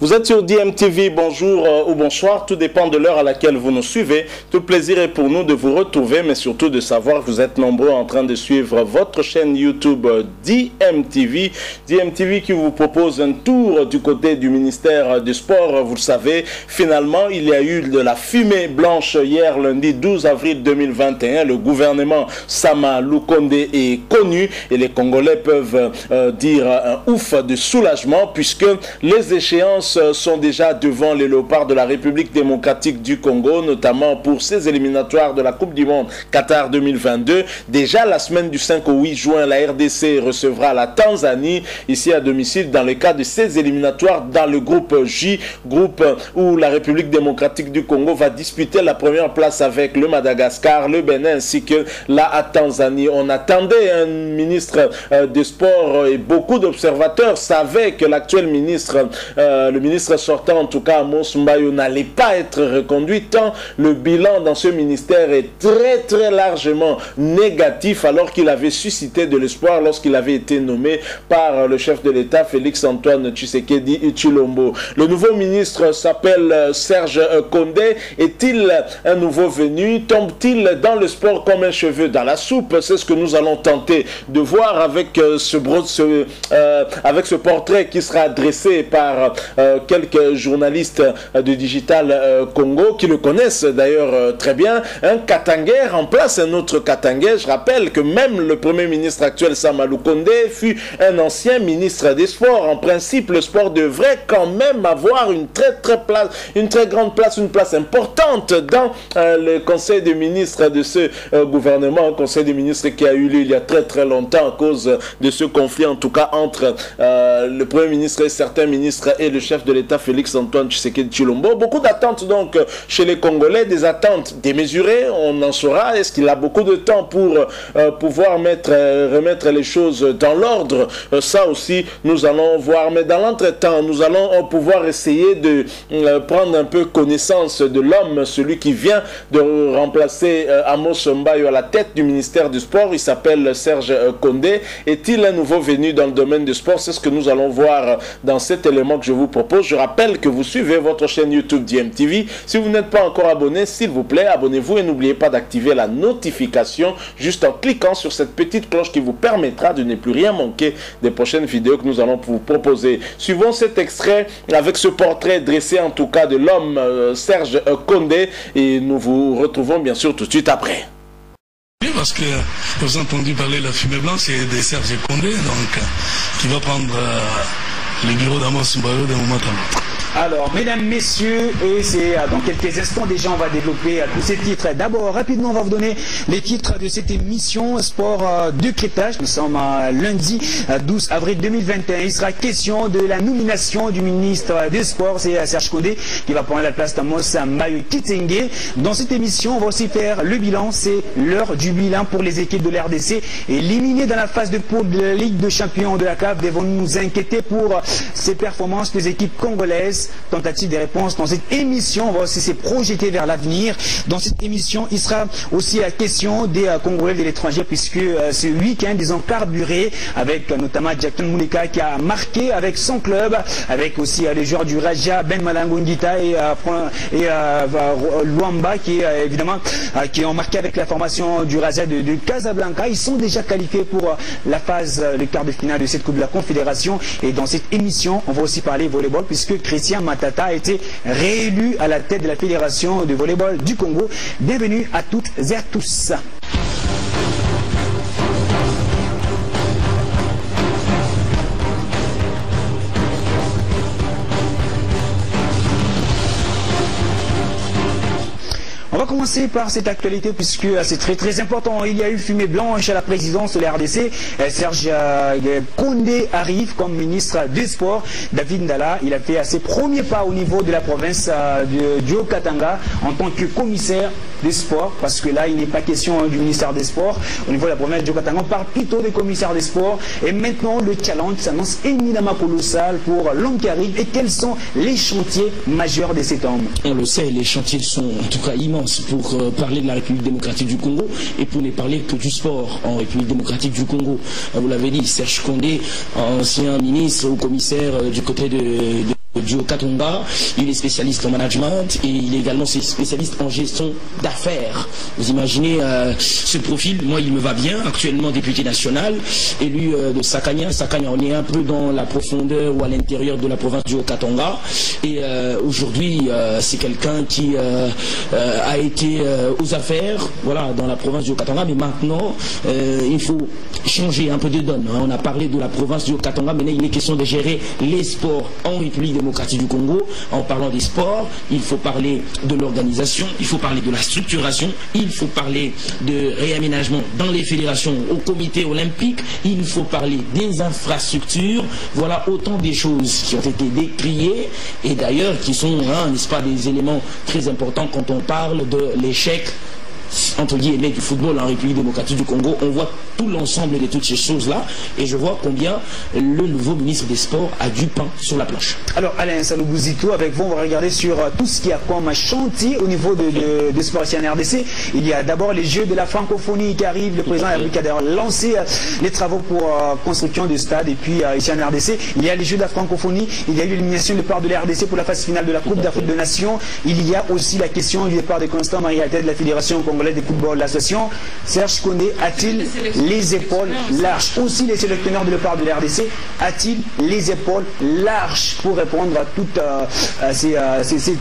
Vous êtes sur DMTV, bonjour euh, ou bonsoir, tout dépend de l'heure à laquelle vous nous suivez. Tout plaisir est pour nous de vous retrouver, mais surtout de savoir que vous êtes nombreux en train de suivre votre chaîne YouTube euh, DMTV. DMTV qui vous propose un tour du côté du ministère du Sport. Vous le savez, finalement, il y a eu de la fumée blanche hier, lundi 12 avril 2021. Le gouvernement Sama Lukonde est connu et les Congolais peuvent euh, dire un ouf de soulagement puisque les échéances sont déjà devant les léopards de la République démocratique du Congo, notamment pour ces éliminatoires de la Coupe du Monde Qatar 2022. Déjà la semaine du 5 au 8 juin, la RDC recevra la Tanzanie ici à domicile dans le cadre de ces éliminatoires dans le groupe J, groupe où la République démocratique du Congo va disputer la première place avec le Madagascar, le Bénin ainsi que la Tanzanie. On attendait un ministre euh, des Sports et beaucoup d'observateurs savaient que l'actuel ministre euh, le ministre sortant, en tout cas Amos Mbayo, n'allait pas être reconduit tant le bilan dans ce ministère est très très largement négatif alors qu'il avait suscité de l'espoir lorsqu'il avait été nommé par le chef de l'État Félix Antoine Tshisekedi Ichilombo. Le nouveau ministre s'appelle euh, Serge Condé. Est-il un nouveau venu? Tombe-t-il dans le sport comme un cheveu dans la soupe? C'est ce que nous allons tenter de voir avec euh, ce, ce euh, avec ce portrait qui sera dressé par euh, quelques journalistes euh, de Digital euh, Congo qui le connaissent d'ailleurs très bien. Un Katangé remplace un autre Katangé. Je rappelle que même le Premier ministre actuel Samalou Kondé fut un ancien ministre des Sports. En principe, le sport devrait quand même avoir une très très place, une très grande place, une place importante dans le Conseil des ministres de ce gouvernement, un Conseil des ministres qui a eu lieu il y a très très longtemps à cause de ce conflit, en tout cas entre le Premier ministre et certains ministres et le chef de l'État Félix Antoine Tshisekedi Chilombo. Beaucoup d'attentes donc chez les Congolais, des attentes démesurées, on en saura. Est-ce qu'il a beaucoup de temps pour euh, pouvoir mettre, euh, remettre les choses dans l'ordre? Euh, Ça aussi, nous allons voir. Mais dans l'entretemps, nous allons pouvoir essayer de prendre un peu connaissance de l'homme, celui qui vient de remplacer Amos Mbayo à la tête du ministère du Sport. Il s'appelle Serge Condé. Est-il un nouveau venu dans le domaine du sport? C'est ce que nous allons voir dans cet élément que je vous propose je rappelle que vous suivez votre chaîne YouTube DMTV. Si vous n'êtes pas encore abonné, s'il vous plaît, abonnez-vous et n'oubliez pas d'activer la notification juste en cliquant sur cette petite cloche qui vous permettra de ne plus rien manquer des prochaines vidéos que nous allons vous proposer. Suivons cet extrait avec ce portrait dressé en tout cas de l'homme euh, Serge Condé et nous vous retrouvons bien sûr tout de suite après. Parce que vous avez entendu parler de la fumée blanche, c'est de Serge Condé, donc, qui va prendre euh, le bureau d'Amos Mbayo d'un moment à l'autre. Alors, mesdames, messieurs, et c'est euh, dans quelques instants déjà, on va développer euh, tous ces titres. D'abord, rapidement, on va vous donner les titres de cette émission Sport euh, de cryptage. Nous sommes lundi 12 avril 2021. Il sera question de la nomination du ministre des Sports, c'est Serge Condé, qui va prendre la place d'Amos Mayo Kitenge. Dans cette émission, on va aussi faire le bilan. C'est l'heure du bilan pour les équipes de l'RDC. Éliminées dans la phase de poule de la Ligue de champions de la CAF, devons nous inquiéter pour ces performances des équipes congolaises? Tentative des réponses dans cette émission. On va aussi se projeter vers l'avenir. Dans cette émission, il sera aussi la question des euh, Congolais de l'étranger puisque euh, ce week-end, ils ont carburé avec euh, notamment Jackson Moulika qui a marqué avec son club, avec aussi les joueurs du Raja, Ben Malangongita et, et Luamba qui évidemment qui ont marqué avec la formation du Raja de, Casablanca. Ils sont déjà qualifiés pour la phase, le quart de finale de cette Coupe de la Confédération. Et dans cette émission, on va aussi parler volleyball puisque Christian Matata a été réélu à la tête de la Fédération de volleyball du Congo. Bienvenue à toutes et à tous. Commencer par cette actualité puisque euh, c'est très très important. Il y a eu fumée blanche à la présidence de la RDC. Euh, Serge euh, Condé arrive comme ministre des Sports. David Ndala, il a fait ses premiers pas au niveau de la province du Haut-Katanga en tant que commissaire des sports parce que là il n'est pas question hein, du ministère des Sports. Au niveau de la province du Haut-Katanga, on parle plutôt des commissaires des Sports. Et maintenant le challenge s'annonce éminemment colossal pour l'homme qui arrive. Et quels sont les chantiers majeurs de cet homme? On le sait, les chantiers sont en tout cas immenses pour euh, parler de la République démocratique du Congo et pour ne parler que du sport en République démocratique du Congo. Euh, vous l'avez dit, Serge Condé, ancien ministre ou commissaire euh, du côté de, de Joe Katumba, il est spécialiste en management et il est également spécialiste en gestion d'affaires. Vous imaginez ce profil, moi il me va bien, actuellement député national, élu de Sakanya. Sakanya, on est un peu dans la profondeur ou à l'intérieur de la province du Haut-Katanga. Et aujourd'hui, c'est quelqu'un qui a été aux affaires, voilà, dans la province du Haut-Katanga, mais maintenant, il faut changer un peu de donne. Hein. On a parlé de la province du Haut-Katanga, maintenant il est question de gérer les sports en République démocratique du Congo. En parlant des sports, il faut parler de l'organisation, il faut parler de la structuration, il faut parler de réaménagement dans les fédérations, au comité olympique, il faut parler des infrastructures. Voilà autant des choses qui ont été décriées et d'ailleurs qui sont, hein, n'est-ce pas, des éléments très importants quand on parle de l'échec entre guillemets du football en République démocratique du Congo, on voit tout l'ensemble de toutes ces choses-là et je vois combien le nouveau ministre des Sports a du pain sur la planche. Alors Alain Saloubuzito, avec vous, on va regarder sur euh, tout ce qui a comme chantier au niveau de, de, sport ici en RDC. Il y a d'abord les Jeux de la francophonie qui arrivent. Le président a d'ailleurs lancé euh, les travaux pour euh, construction du stade et puis ici en RDC. Il y a les Jeux de la francophonie, il y a eu l'élimination du départ de la RDC pour la phase finale de la Coupe d'Afrique de Nations. Il y a aussi la question du départ de Constant Marie de la Fédération congolaise de football, l'association. Serge Kondé a-t-il les épaules larges Aussi les sélectionneurs de départ de la RDC a-t-il les épaules larges pour répondre à tout,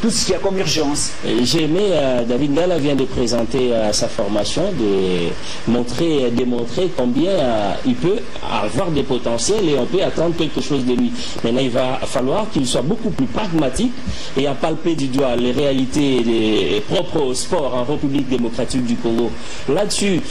tout ce qu'il y a comme urgence J'ai aimé, David Ndala vient de présenter sa formation, de montrer, démontrer combien il peut avoir des potentiels et on peut attendre quelque chose de lui. Maintenant, il va falloir qu'il soit beaucoup plus pragmatique et à palper du doigt les réalités propres au sport en République démocratique du Congo. Là-dessus,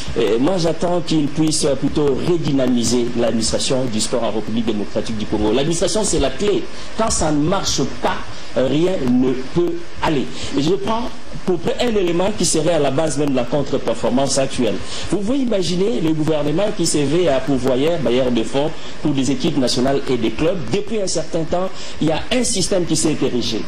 moi j'attends qu'il puisse plutôt redynamiser l'administration du sport en République démocratique du Congo. L'administration, c'est la clé. Quand ça ne marche pas, rien ne peut aller. Et je prends pour un élément qui serait à la base même de la contre-performance actuelle. Vous pouvez imaginer le gouvernement qui s'est vu à pourvoyeur, bailleur de fonds pour des équipes nationales et des clubs. Depuis un certain temps, il y a un système qui s'est érigé.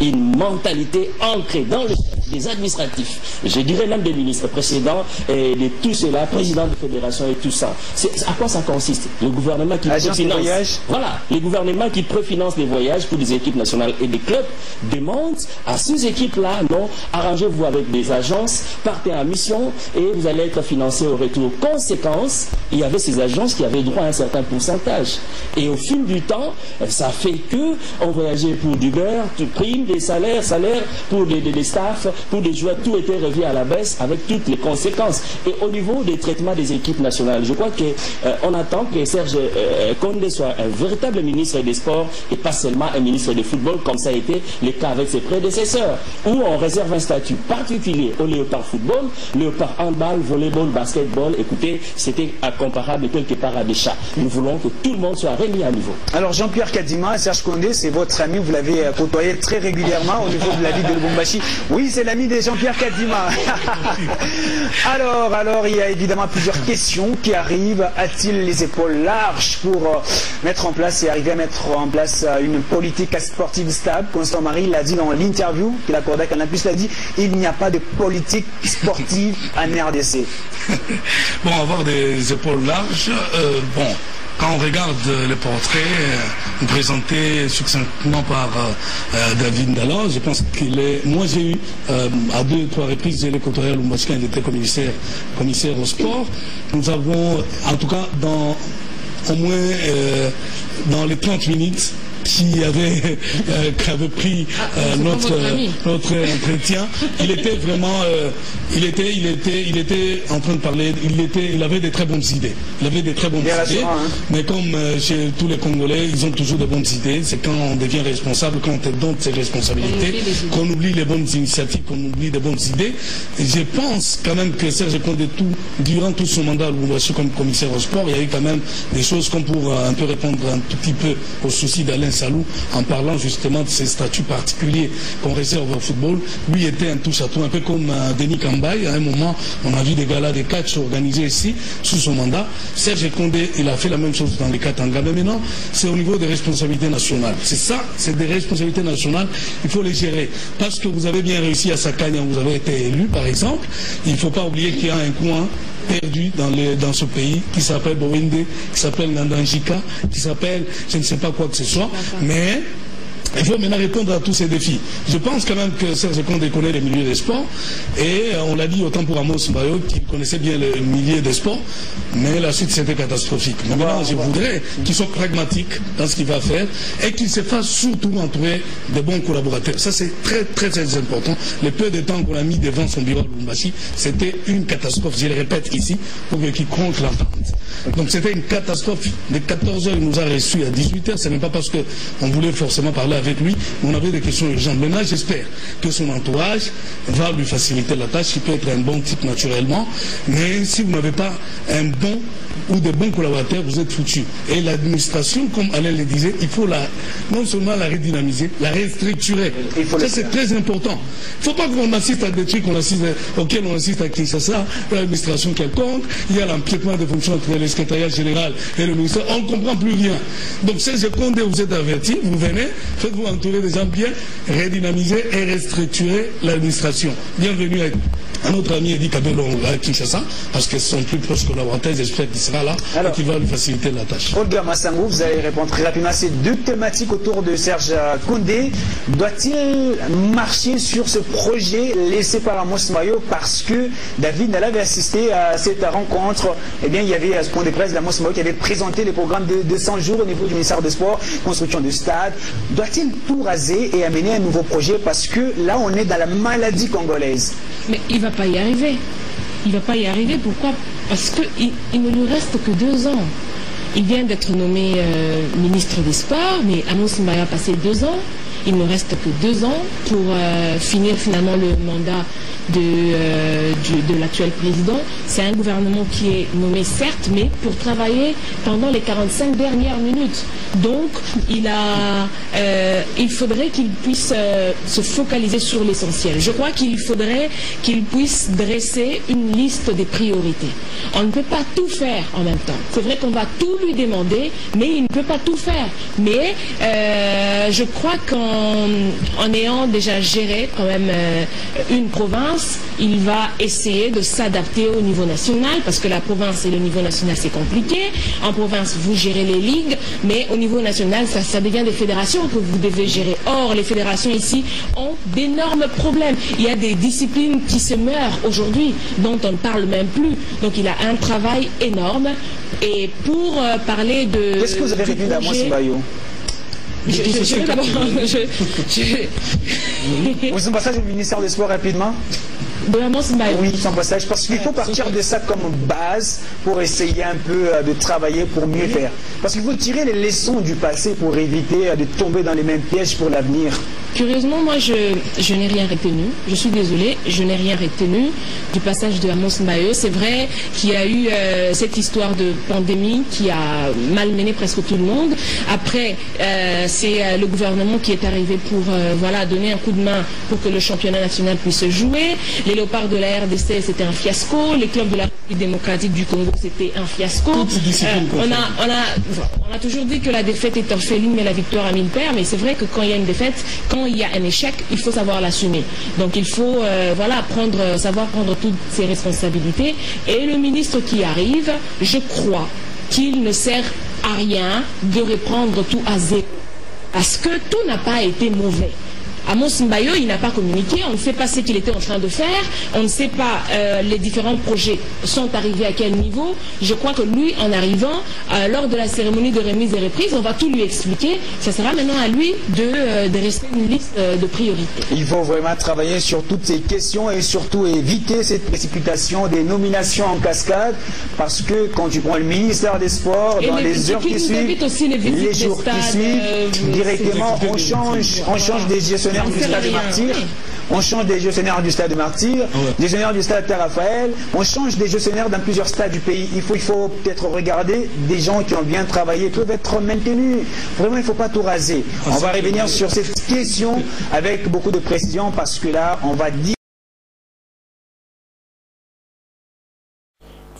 Une mentalité ancrée dans les administratifs. Je dirais même des ministres précédents et de tout cela, président de fédération et tout ça. À quoi ça consiste? Le gouvernement qui préfinance. Voilà, les gouvernements qui préfinancent les voyages pour des équipes nationales et des clubs demandent à ces équipes-là, non, arrangez-vous avec des agences, partez en mission et vous allez être financé au retour. Conséquence, il y avait ces agences qui avaient droit à un certain pourcentage. Et au fil du temps, ça fait que on voyageait pour du beurre, du prime, des salaires, salaires pour des, des, staffs, pour des joueurs, tout était revu à la baisse avec toutes les conséquences. Et au niveau des traitements des équipes nationales, je crois qu'on attend que Serge Condé soit un véritable ministre des Sports et pas seulement un ministre du football comme ça a été le cas avec ses prédécesseurs, où on réserve un statut particulier au léopard football, léopard handball, volleyball, basketball. Écoutez, c'était comparable quelque part à des chats. Nous voulons que tout le monde soit remis à niveau. Alors Jean-Pierre Kadima, Serge Condé, c'est votre ami, vous l'avez côtoyé très régulièrement au niveau de la ville de Lubumbashi. Oui, c'est l'ami de Jean-Pierre Kadima. alors, alors, il y a évidemment plusieurs questions qui arrivent. A-t-il les épaules larges pour mettre en place et arriver à mettre en place une politique sportive stable? Constant Marie l'a dit dans l'interview qu'il accordait à Canal+, l'a dit, il n'y a pas de politique sportive en RDC. bon, avoir des épaules larges, euh, bon, quand on regarde les portraits euh, présentés succinctement par euh, David Ndala, je pense qu'il est. Moi, j'ai eu à deux, trois reprises, j'ai côtoyé à il était commissaire, commissaire au sport. Nous avons, en tout cas, dans au moins dans les 30 minutes, qui avait, euh, qui avait pris Ah, euh, notre, ami. notre entretien, il était vraiment, euh, il était, il était, il était en train de parler, il était, il avait des très bonnes idées. Il avait des très bonnes idées. hein. Mais comme euh, chez tous les Congolais, ils ont toujours de bonnes idées. C'est quand on devient responsable, quand on donne ses On responsabilités, qu'on oublie les bonnes initiatives, qu'on oublie les bonnes idées. Et je pense quand même que Serge Condé, tout, durant tout son mandat à Lubumbashi comme commissaire au sport, il y a eu quand même des choses comme pour euh, un peu répondre un tout petit peu aux soucis d'Alain Salou en parlant justement de ces statuts particuliers qu'on réserve au football. Lui était un touche-à-tout, un peu comme euh, Denis Kambaye. À un moment, on a vu des galas de catch organisés ici sous son mandat. Serge Condé, il a fait la même chose dans les Katanga. Mais maintenant, c'est au niveau des responsabilités nationales. C'est ça, c'est des responsabilités nationales. Il faut les gérer. Parce que vous avez bien réussi à Sakanya, vous avez été élu, par exemple. Il ne faut pas oublier qu'il y a un coin perdu dans, dans ce pays qui s'appelle Bowende, qui s'appelle Nandanjika, qui s'appelle je ne sais pas quoi que ce soit. Mais il faut maintenant répondre à tous ces défis. Je pense quand même que Serge Condé connaît les milieux des sports et euh, on l'a dit autant pour Amos Mbayo qui connaissait bien le milieu des sports, mais la suite c'était catastrophique. Maintenant, je voudrais qu'il soit pragmatique dans ce qu'il va faire et qu'il se fasse surtout entourer de bons collaborateurs. Ça c'est très très très important. Le peu de temps qu'on a mis devant son bureau à Lubumbashi, c'était une catastrophe. Je le répète ici pour que quiconque l'entende. Donc c'était une catastrophe. De 14h, il nous a reçus à 18h. Ce n'est pas parce qu'on voulait forcément parler avec lui, on avait des questions urgentes. Maintenant, j'espère que son entourage va lui faciliter la tâche. Il peut être un bon type naturellement, mais si vous n'avez pas un bon ou de bons collaborateurs, vous êtes foutu. Et l'administration, comme Alain le disait, il faut la, non seulement la redynamiser, la restructurer. Ça, c'est très important. Il ne faut pas qu'on assiste à des trucs on assiste, auxquels on assiste à Kinshasa, l'administration quelconque, il y a l'empiètement des fonctions entre le secrétariat général et le ministère, on ne comprend plus rien. Donc, c'est ce qu'on dit, vous êtes avertis, vous venez, faites-vous entourer des gens bien, redynamiser et restructurer l'administration. Bienvenue à, notre ami Eddie Kabelo à Kinshasa, parce que son plus proche collaborateur, j'espère qu'il sera là Alors. et qu'il va lui faciliter la tâche. Olga Massangou, vous allez répondre très rapidement à ces deux thématiques autour de Serge Koundé. Doit-il marcher sur ce projet laissé par Amos Mayo parce que David Nala avait assisté à cette rencontre? Eh bien, il y avait à ce point de presse d'Amos Mayo qui avait présenté le programme de 200 jours au niveau du ministère des Sports, construction de stade. Doit-il tout raser et amener un nouveau projet parce que là, on est dans la maladie congolaise? Mais il va pas y arriver. Il va pas y arriver. Pourquoi? Parce qu'il il ne lui reste que deux ans. Il vient d'être nommé euh, ministre des Sports, mais Amos Mbaya a passé deux ans. Il ne reste que deux ans pour euh, finir finalement le mandat de, euh, de l'actuel président. C'est un gouvernement qui est nommé certes, mais pour travailler pendant les 45 dernières minutes. Donc, il, a, euh, il faudrait qu'il puisse se focaliser sur l'essentiel. Je crois qu'il faudrait qu'il puisse dresser une liste des priorités. On ne peut pas tout faire en même temps. C'est vrai qu'on va tout lui demander, mais il ne peut pas tout faire. Mais je crois qu'en en ayant déjà géré quand même euh, une province, il va essayer de s'adapter au niveau national, parce que la province et le niveau national c'est compliqué. En province, vous gérez les ligues, mais au niveau national, ça, ça devient des fédérations que vous devez gérer. Or, les fédérations ici ont d'énormes problèmes. Il y a des disciplines qui se meurent aujourd'hui, dont on ne parle même plus. Donc il a un travail énorme. Et pour euh, parler de... Qu'est-ce que vous avez d'Amos projet- Mayo je, Vous son passage au ministère des Sports rapidement? Oui, son passage, parce qu'il faut partir de ça comme base pour essayer un peu euh, de travailler pour mieux faire. Parce qu'il faut tirer les leçons du passé pour éviter euh, de tomber dans les mêmes pièges pour l'avenir. Curieusement, moi, je, je n'ai rien retenu. Je suis désolée, je n'ai rien retenu du passage de Amos Mbaye. C'est vrai qu'il y a eu euh, cette histoire de pandémie qui a malmené presque tout le monde. Après, euh, c'est euh, le gouvernement qui est arrivé pour voilà, donner un coup de main pour que le championnat national puisse se jouer. Les léopards de la RDC, c'était un fiasco. Les clubs de la République démocratique du Congo, c'était un fiasco. On, a, on, a, on a toujours dit que la défaite est orpheline, mais la victoire a mille pères. Mais c'est vrai que quand il y a une défaite, quand il y a un échec, il faut savoir l'assumer. Donc il faut euh, voilà, savoir prendre toutes ses responsabilités. Et le ministre qui arrive, je crois qu'il ne sert à rien de reprendre tout à zéro. Parce que tout n'a pas été mauvais. Amos Mbayo, il n'a pas communiqué, on ne sait pas ce qu'il était en train de faire, on ne sait pas euh, les différents projets sont arrivés à quel niveau. Je crois que lui, en arrivant, euh, lors de la cérémonie de remise et reprise, on va tout lui expliquer. Ce sera maintenant à lui de, euh, de rester une liste euh, de priorités. Il faut vraiment travailler sur toutes ces questions et surtout éviter cette précipitation des nominations en cascade parce que quand tu prends le ministère des Sports, Et dans les les, heures qui suivent, aussi les des jours stades, qui suivent, euh, directement on change, on change des gestionnaires On du fait stade rien, Martyr. oui. On change des gestionnaires du stade Martyr, des gestionnaires du stade Raphaël, on change des gestionnaires dans plusieurs stades du pays. Il faut, il faut peut-être regarder des gens qui ont bien travaillé, peuvent être maintenus. Vraiment, il ne faut pas tout raser. On va revenir sur cette question avec beaucoup de précision parce que là, on va dire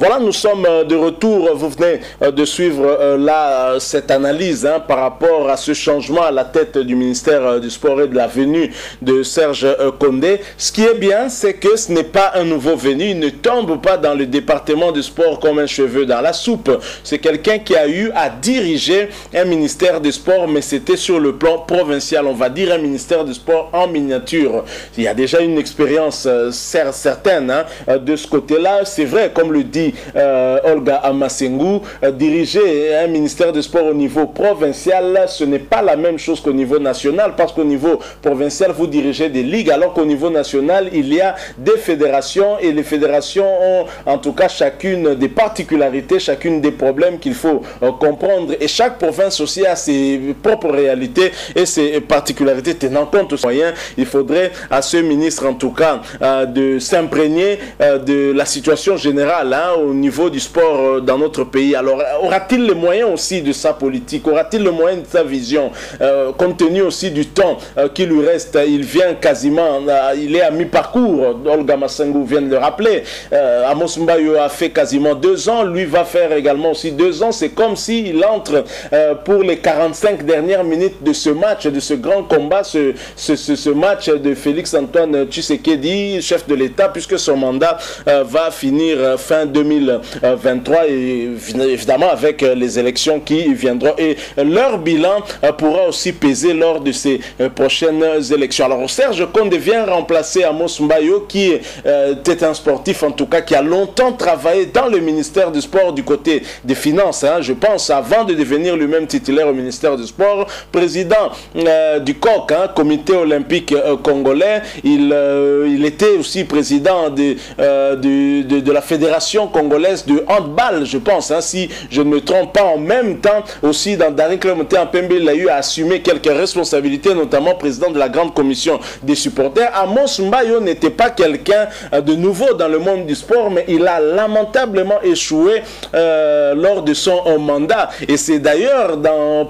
Voilà, nous sommes euh, de retour. Vous venez euh, de suivre euh, là cette analyse hein, par rapport à ce changement à la tête du ministère du Sport et de la venue de Serge Condé. Ce qui est bien, c'est que ce n'est pas un nouveau venu. Il ne tombe pas dans le département du sport comme un cheveu dans la soupe. C'est quelqu'un qui a eu à diriger un ministère du sport, mais c'était sur le plan provincial. On va dire un ministère du sport en miniature. Il y a déjà une expérience cer- certaine hein, de ce côté-là. C'est vrai, comme le dit euh, Olga Amasengu, euh, diriger un ministère de sport au niveau provincial, ce n'est pas la même chose qu'au niveau national, parce qu'au niveau provincial, vous dirigez des ligues, alors qu'au niveau national, il y a des fédérations, et les fédérations ont en tout cas chacune des particularités, chacune des problèmes qu'il faut euh, comprendre, et chaque province aussi a ses propres réalités et ses particularités tenant compte moyens. Il faudrait à ce ministre, en tout cas, euh, de s'imprégner euh, de la situation générale hein, au niveau du sport euh, dans notre pays. Alors, aura-t-il les moyens aussi de sa politique? Aura-t-il le moyen de sa vision Euh, Compte tenu aussi du temps euh, qui lui reste, il vient quasiment, euh, il est à mi-parcours. Olga Massengo vient de le rappeler. Euh, Amos Mbayo a fait quasiment deux ans. Lui va faire également aussi deux ans. C'est comme s'il entre euh, pour les 45 dernières minutes de ce match, de ce grand combat, ce, ce, ce, ce match de Félix Antoine Tshisekedi, chef de l'État, puisque son mandat euh, va finir euh, fin 2023 et évidemment avec euh, les élections qui viendront. Et leur bilan euh, pourra aussi peser lors de ces euh, prochaines élections. Alors Serge Conde vient remplacer Amos Mbayo qui euh, était un sportif en tout cas qui a longtemps travaillé dans le ministère du sport du côté des finances. hein. je pense avant de devenir lui-même titulaire au ministère du sport, président euh, du COC, hein, comité olympique euh, congolais. Il, euh, était aussi président de, euh, de, de- de la fédération congolaise de handball, je pense, hein, si je ne me trompe pas. En même temps, aussi dans Darin Clémenté en Pembe, il a eu à assumer quelques responsabilités, notamment président de la grande commission des supporters. Amos Mbayo n'était pas quelqu'un euh, de nouveau dans le monde du sport, mais il a lamentablement échoué euh, lors de son euh, mandat. Et c'est d'ailleurs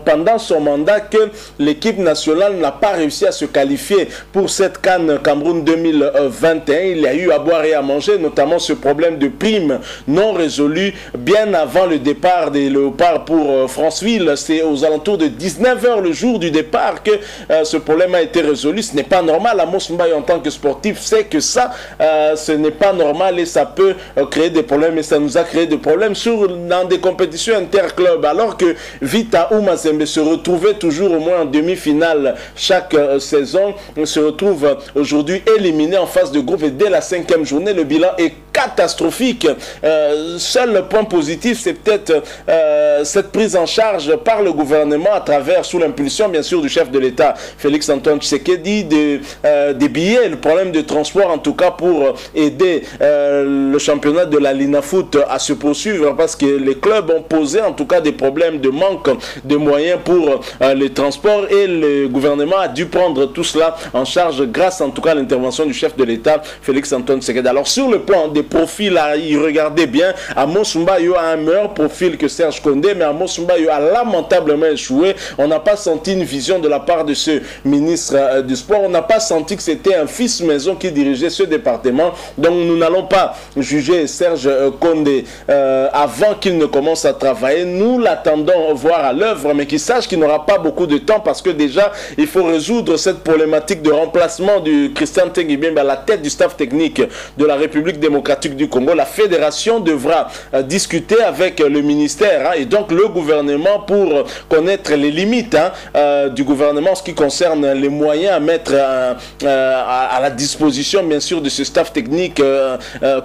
pendant son mandat que l'équipe nationale n'a pas réussi à se qualifier pour cette Cannes Cameroun 2021. Il y a eu à boire et à manger, notamment ce problème de primes non résolu bien avant le départ des Léopards pour euh, Franceville. C'est aux alentours de 19h le jour du départ que euh, ce problème a été résolu. Ce n'est pas normal. Amos Mbaye en tant que sportif sait que ça, euh, ce n'est pas normal et ça peut créer des problèmes et ça nous a créé des problèmes sur, dans des compétitions interclubs. Alors que Vita ou Mazembe se retrouvait toujours au moins en demi-finale chaque saison, on se retrouve aujourd'hui éliminé en phase de groupe et dès la cinquième journée, le bilan est catastrophique. Euh, seul point positif, c'est peut-être euh, cette prise en charge par le gouvernement à travers, sous l'impulsion bien sûr du chef de l'État, Félix Antoine Tshisekedi, de, euh, des billets, le problème de transport en tout cas pour aider euh, le championnat de la Lina Foot à se poursuivre parce que les clubs ont posé en tout cas des problèmes de manque de moyens pour euh, les transports et le gouvernement a dû prendre tout cela en charge grâce en tout cas à l'intervention du chef de l'État, Félix Antoine Tshisekedi. Alors sur le plan des profils, à y regarder bien, Amos Mbayo a un meilleur profil que Serge Condé, mais Amos Mbayo a lamentablement échoué. On n'a pas senti une vision de la part de ce ministre euh, du sport. On n'a pas senti que c'était un fils maison qui dirigeait ce département. Donc nous n'allons pas juger Serge euh, Condé euh, avant qu'il ne commence à travailler. Nous l'attendons voir à l'œuvre, mais qu'il sache qu'il n'aura pas beaucoup de temps parce que déjà, il faut résoudre cette problématique de remplacement du Christian Tenguibembe à la tête du staff technique de la République démocratique du Congo, la fédération devra discuter avec le ministère hein, et donc le gouvernement pour connaître les limites hein, du gouvernement en ce qui concerne les moyens à mettre à, la disposition, bien sûr, de ce staff technique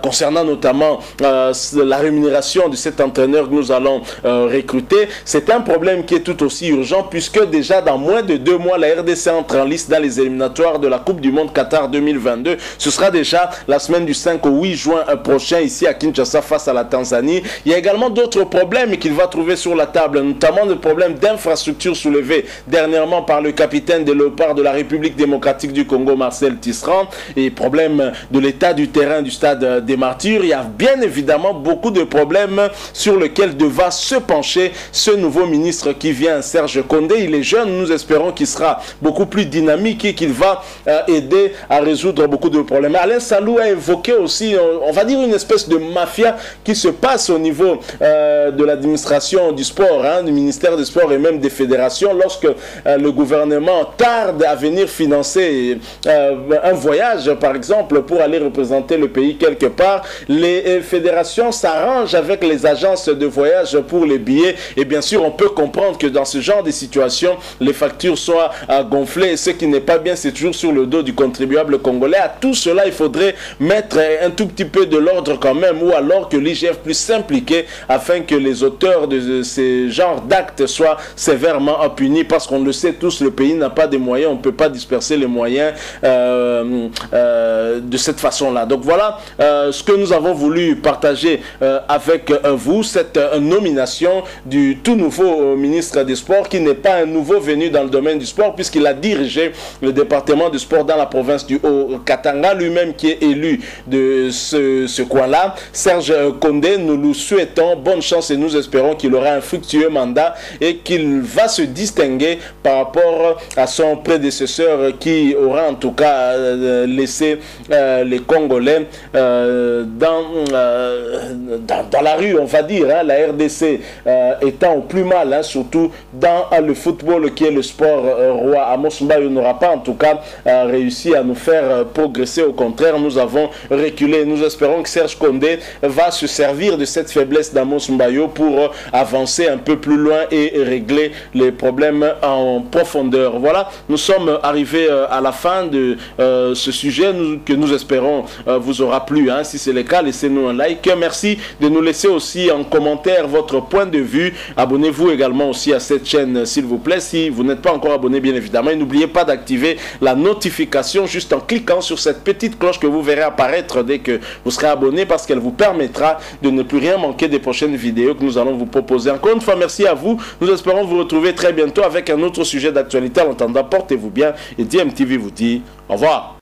concernant notamment la rémunération de cet entraîneur que nous allons recruter. C'est un problème qui est tout aussi urgent puisque déjà dans moins de deux mois, la RDC entre en liste dans les éliminatoires de la Coupe du Monde Qatar 2022. Ce sera déjà la semaine du 5 au 8 juin prochain ici à Kinshasa face à la Tanzanie. Il y a également d'autres problèmes qu'il va trouver sur la table, notamment le problème d'infrastructure soulevé dernièrement par le capitaine des Léopards de la République démocratique du Congo, Marcel Tisserand, et problème de l'état du terrain du stade des Martyrs. Il y a bien évidemment beaucoup de problèmes sur lesquels devra se pencher ce nouveau ministre qui vient, Serge Condé. Il est jeune, nous espérons qu'il sera beaucoup plus dynamique et qu'il va euh, aider à résoudre beaucoup de problèmes. Alain Salou a évoqué aussi, on, va dire, une espèce de mafia qui se passe au niveau euh, de l'administration du sport, hein, du ministère du sport et même des fédérations, lorsque euh, le gouvernement tarde à venir financer un voyage, par exemple, pour aller représenter le pays quelque part, les fédérations s'arrangent avec les agences de voyage pour les billets et bien sûr, on peut comprendre que dans ce genre de situation, les factures soient gonflées. Ce qui n'est pas bien, c'est toujours sur le dos du contribuable congolais. À tout cela, il faudrait mettre un tout petit peu de l'ordre quand même, ou alors que l'IGF puisse s'impliquer afin que les auteurs de ces genres d'actes soient sévèrement punis, parce qu'on le sait tous, le pays n'a pas de moyens, on ne peut pas disperser les moyens euh, euh, de cette façon-là. Donc voilà euh, ce que nous avons voulu partager avec vous, cette nomination du tout nouveau ministre des Sports, qui n'est pas un nouveau venu dans le domaine du sport, puisqu'il a dirigé le département du sport dans la province du Haut-Katanga, lui-même qui est élu de ce, coin-là. Serge Condé, nous lui souhaitons bonne chance et nous espérons qu'il aura un fructueux mandat et qu'il va se distinguer par rapport à son prédécesseur qui aura en tout cas euh, laissé euh, les Congolais euh, dans, dans, la rue, on va dire, hein, la RDC étant au plus mal, hein, surtout dans le football qui est le sport roi. Amos Mbayo n'aura pas en tout cas réussi à nous faire progresser. Au contraire, nous avons reculé. Nous espérons que Serge Condé va se servir de cette faiblesse d'Amos Mbayo pour avancer un peu plus loin et régler les problèmes en profondeur. Voilà, nous sommes arrivés à la fin de ce sujet que nous espérons vous aura plu. Hein. Si c'est le cas, laissez-nous un like. Merci de nous laisser aussi en commentaire votre point de vue. Abonnez-vous également aussi à cette chaîne, s'il vous plaît. Si vous n'êtes pas encore abonné, bien évidemment, n'oubliez pas d'activer la notification juste en cliquant sur cette petite cloche que vous verrez apparaître dès que vous serez abonné parce qu'elle vous permettra de ne plus rien manquer des prochaines vidéos que nous allons vous proposer. Encore une fois, merci à vous. Nous espérons vous retrouver très bientôt avec un autre sujet d'actualité. En attendant, portez-vous bien et DMTV vous dit au revoir.